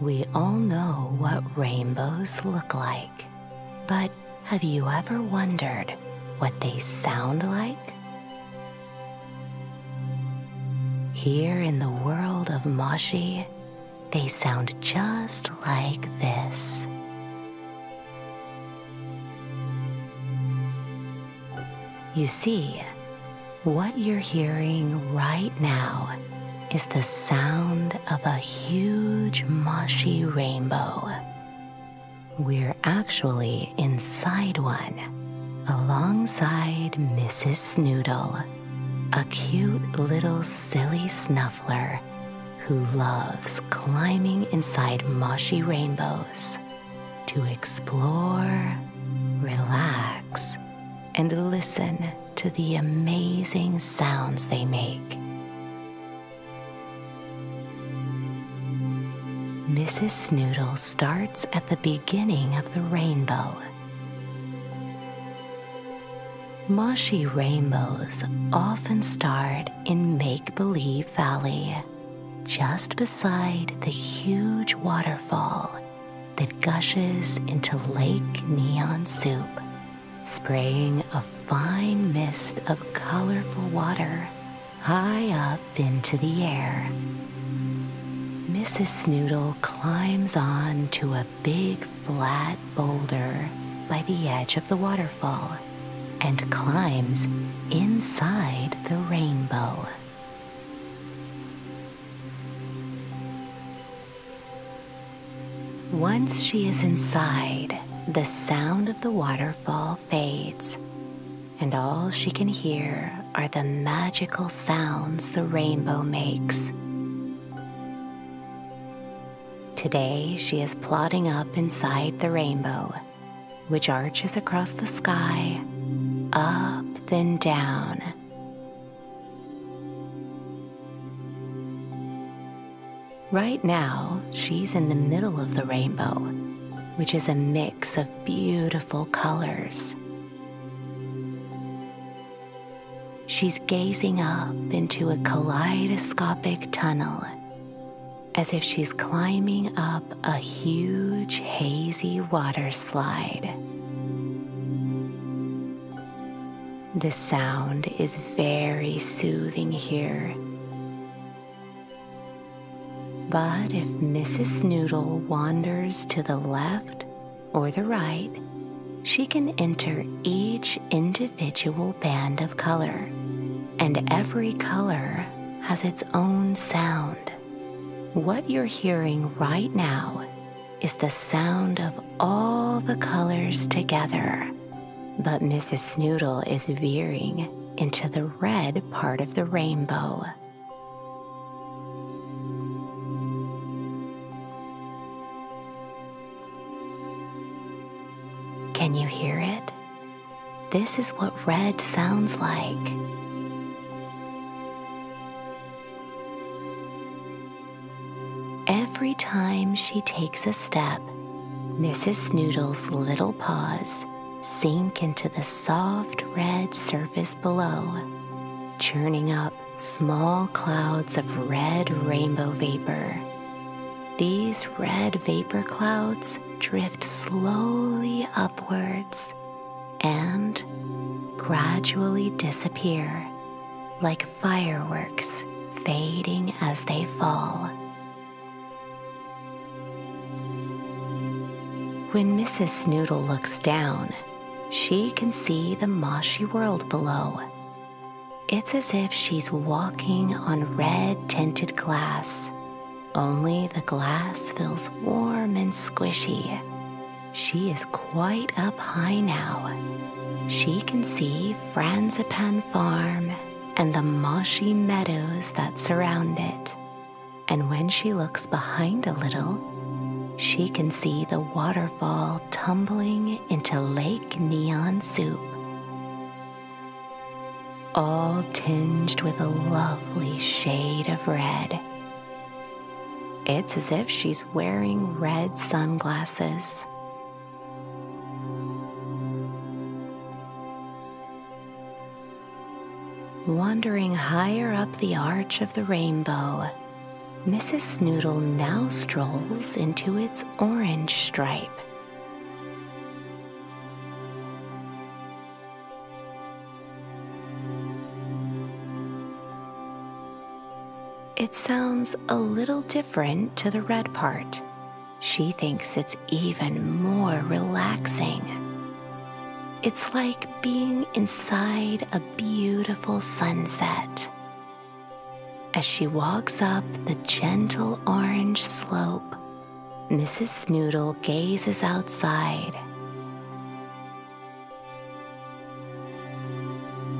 We all know what rainbows look like, but have you ever wondered what they sound like? Here in the world of Moshi, they sound just like this. You see, what you're hearing right now is the sound of a huge Moshi rainbow. We're actually inside one, alongside Mrs. Snoodle, a cute little silly snuffler who loves climbing inside Moshi rainbows to explore, relax, and listen to the amazing sounds they make. Mrs. Snoodle starts at the beginning of the rainbow. Moshi rainbows often start in Make Believe Valley, just beside the huge waterfall that gushes into Lake Neon Soup, spraying a fine mist of colorful water high up into the air. Mrs. Snoodle climbs on to a big flat boulder by the edge of the waterfall and climbs inside the rainbow. Once she is inside, the sound of the waterfall fades, and all she can hear are the magical sounds the rainbow makes. Today, she is plodding up inside the rainbow, which arches across the sky, up then down. Right now, she's in the middle of the rainbow, which is a mix of beautiful colors. She's gazing up into a kaleidoscopic tunnel as if she's climbing up a huge hazy water slide. The sound is very soothing here. But if Mrs. Snoodle wanders to the left or the right, she can enter each individual band of color, and every color has its own sound. What you're hearing right now is the sound of all the colors together. But Mrs. Snoodle is veering into the red part of the rainbow. Can you hear it? This is what red sounds like. Time she takes a step, Mrs. Snoodle's little paws sink into the soft red surface below, churning up small clouds of red rainbow vapor. These red vapor clouds drift slowly upwards and gradually disappear like fireworks fading as they fall. When Mrs. Snoodle looks down, she can see the Moshi world below. It's as if she's walking on red tinted glass, only the glass feels warm and squishy. She is quite up high now. She can see Franzipan Farm and the Moshi meadows that surround it. And when she looks behind a little, she can see the waterfall tumbling into Lake Neon Soup, all tinged with a lovely shade of red. It's as if she's wearing red sunglasses. Wandering higher up the arch of the rainbow, Mrs. Snoodle now strolls into its orange stripe. It sounds a little different to the red part. She thinks it's even more relaxing. It's like being inside a beautiful sunset. As she walks up the gentle orange slope, Mrs. Snoodle gazes outside.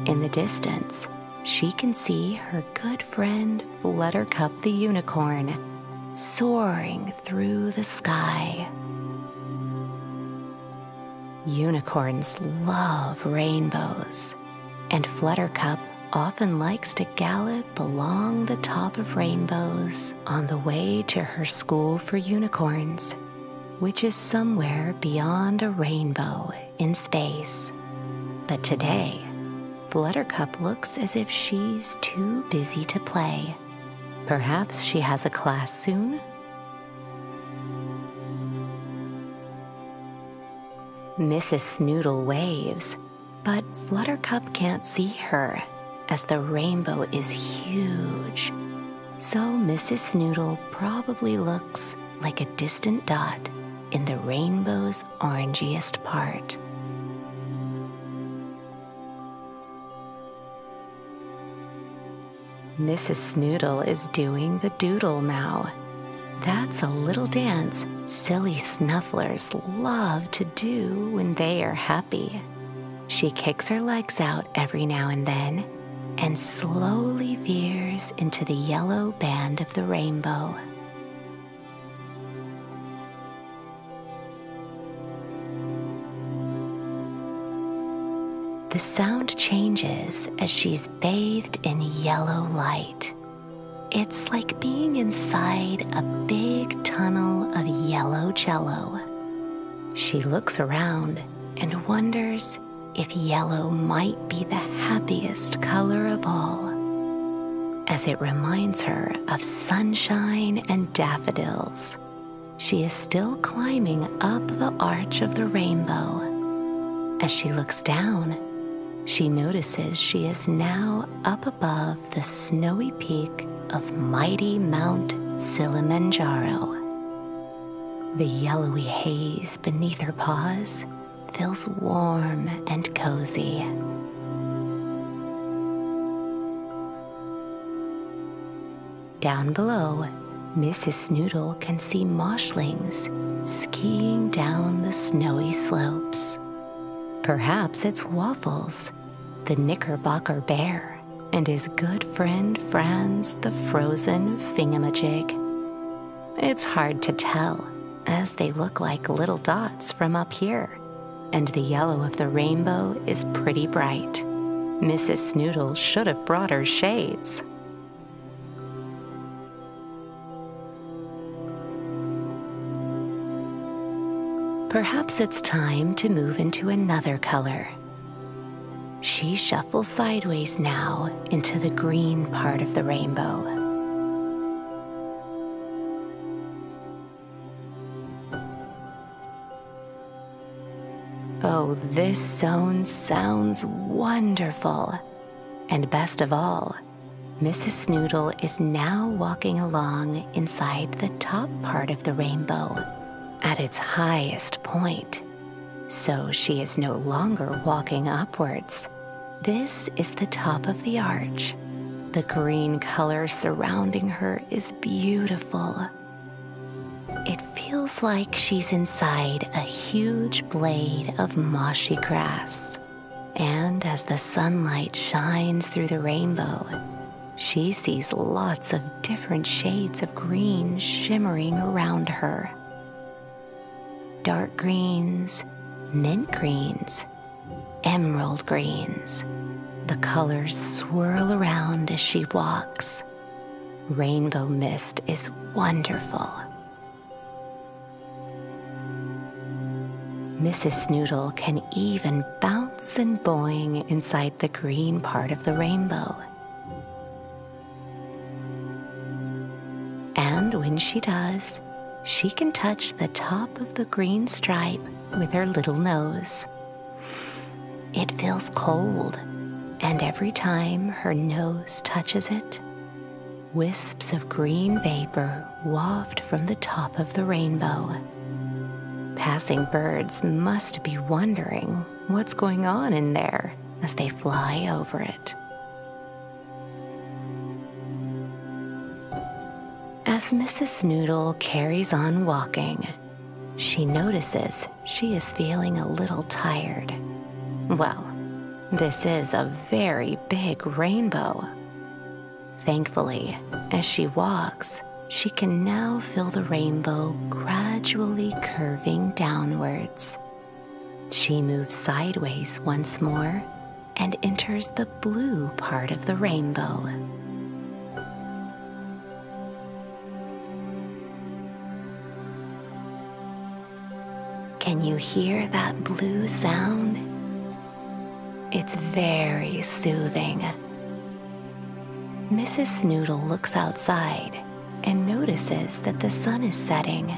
In the distance, she can see her good friend Fluttercup the unicorn soaring through the sky. Unicorns love rainbows, and Fluttercup often likes to gallop along the top of rainbows on the way to her school for unicorns, which is somewhere beyond a rainbow in space. But today, Fluttercup looks as if she's too busy to play. Perhaps she has a class soon? Mrs. Snoodle waves, but Fluttercup can't see her as the rainbow is huge. So Mrs. Snoodle probably looks like a distant dot in the rainbow's orangiest part. Mrs. Snoodle is doing the doodle now. That's a little dance silly snufflers love to do when they are happy. She kicks her legs out every now and then and slowly veers into the yellow band of the rainbow. The sound changes as she's bathed in yellow light. It's like being inside a big tunnel of yellow jello. She looks around and wonders if yellow might be the happiest color of all, as it reminds her of sunshine and daffodils. She is still climbing up the arch of the rainbow. As she looks down, she notices she is now up above the snowy peak of mighty Mount Kilimanjaro. The yellowy haze beneath her paws feels warm and cozy. Down below, Mrs. Snoodle can see moshlings skiing down the snowy slopes. Perhaps it's Waffles, the Knickerbocker bear, and his good friend Franz the frozen thingamajig. It's hard to tell, as they look like little dots from up here, and the yellow of the rainbow is pretty bright. Mrs. Snoodle should have brought her shades. Perhaps it's time to move into another color. She shuffles sideways now into the green part of the rainbow. Oh, this zone sounds wonderful. And best of all, Mrs. Snoodle is now walking along inside the top part of the rainbow at its highest point. So she is no longer walking upwards. This is the top of the arch. The green color surrounding her is beautiful. It feels like she's inside a huge blade of marshy grass. And as the sunlight shines through the rainbow, she sees lots of different shades of green shimmering around her dark greens, mint greens, emerald greens. The colors swirl around as she walks. Rainbow mist is wonderful. Mrs. Snoodle can even bounce and boing inside the green part of the rainbow. And when she does, she can touch the top of the green stripe with her little nose. It feels cold, and every time her nose touches it, wisps of green vapor waft from the top of the rainbow. Passing birds must be wondering what's going on in there as they fly over it. As Mrs. Snoodle carries on walking, she notices she is feeling a little tired. Well, this is a very big rainbow. Thankfully, as she walks, she can now feel the rainbow gradually curving downwards. She moves sideways once more and enters the blue part of the rainbow. Can you hear that blue sound? It's very soothing. Mrs. Snoodle looks outside and notices that the sun is setting.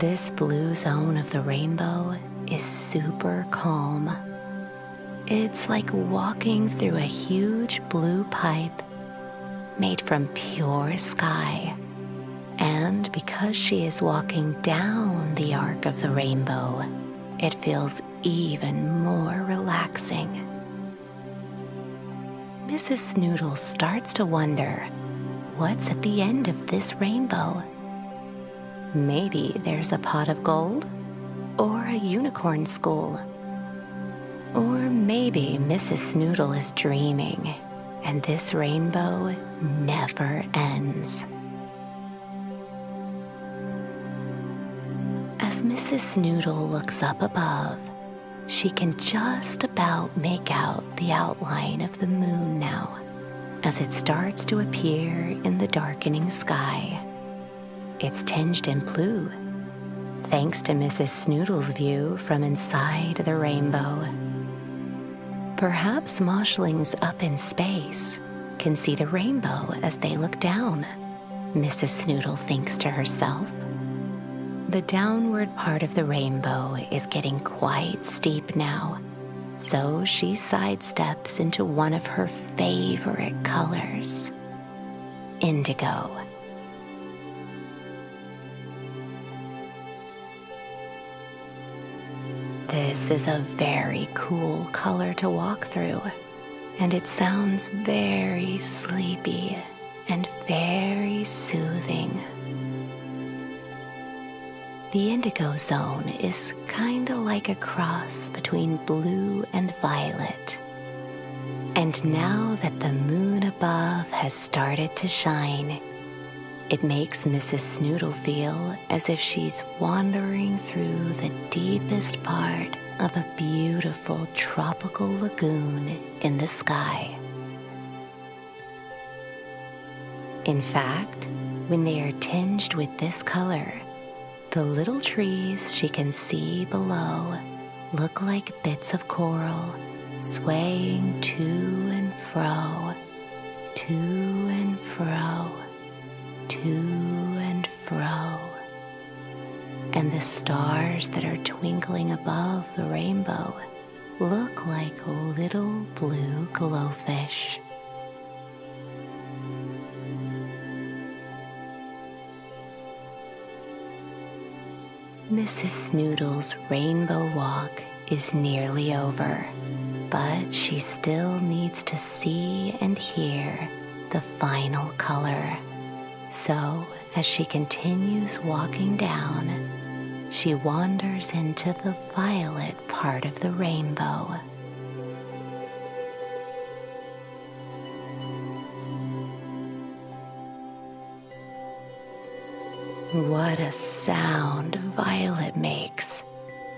This blue zone of the rainbow is super calm. It's like walking through a huge blue pipe made from pure sky. And because she is walking down the arc of the rainbow, it feels even more relaxing. Mrs. Snoodle starts to wonder what's at the end of this rainbow. Maybe there's a pot of gold, or a unicorn school. Or maybe Mrs. Snoodle is dreaming, and this rainbow never ends. As Mrs. Snoodle looks up above, she can just about make out the outline of the moon now as it starts to appear in the darkening sky. It's tinged in blue, thanks to Mrs. Snoodle's view from inside the rainbow. Perhaps moshlings up in space can see the rainbow as they look down, Mrs. Snoodle thinks to herself. The downward part of the rainbow is getting quite steep now, so she sidesteps into one of her favorite colors indigo. This is a very cool color to walk through, and it sounds very sleepy and very soothing. The indigo zone is kinda like a cross between blue and violet. And now that the moon above has started to shine, it makes Mrs. Snoodle feel as if she's wandering through the deepest part of a beautiful tropical lagoon in the sky. In fact, when they are tinged with this color, the little trees she can see below look like bits of coral swaying to and fro, to and fro, to and fro. And the stars that are twinkling above the rainbow look like little blue glowfish. Mrs. Snoodle's rainbow walk is nearly over, but she still needs to see and hear the final color. So, as she continues walking down, she wanders into the violet part of the rainbow. What a sound Violet makes.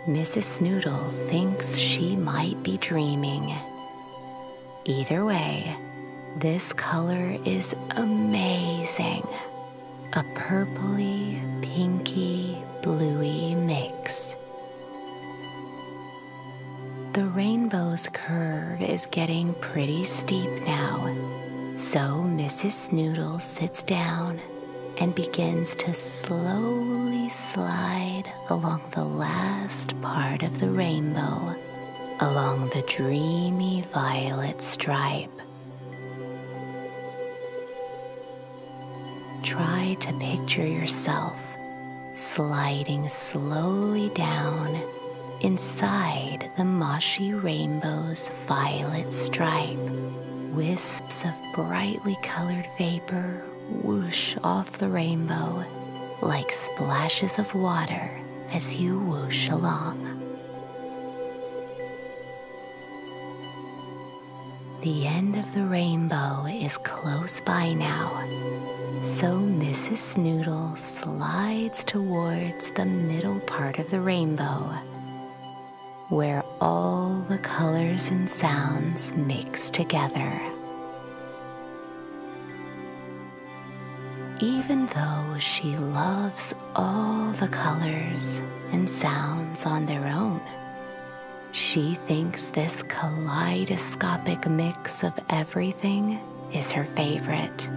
Mrs. Snoodle thinks she might be dreaming. Either way, this color is amazing. A purpley, pinky, bluey mix. The rainbow's curve is getting pretty steep now, so Mrs. Snoodle sits down and begins to slowly slide along the last part of the rainbow, along the dreamy violet stripe. Try to picture yourself sliding slowly down inside the Moshi Rainbow's violet stripe. Wisps of brightly colored vapor whoosh off the rainbow like splashes of water as you whoosh along. The end of the rainbow is close by now, so Mrs. Snoodle slides towards the middle part of the rainbow where all the colors and sounds mix together. Even though she loves all the colors and sounds on their own, she thinks this kaleidoscopic mix of everything is her favorite.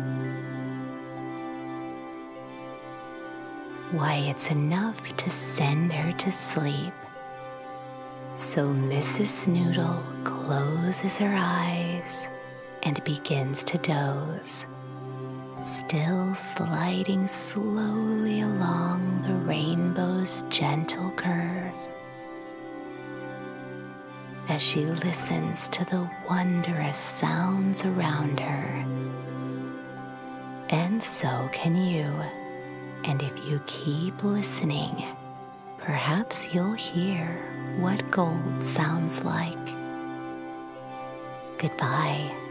Why, it's enough to send her to sleep so Mrs. Snoodle closes her eyes and begins to doze, still sliding slowly along the rainbow's gentle curve. As she listens to the wondrous sounds around her. And so can you. And if you keep listening, perhaps you'll hear what gold sounds like. Goodbye.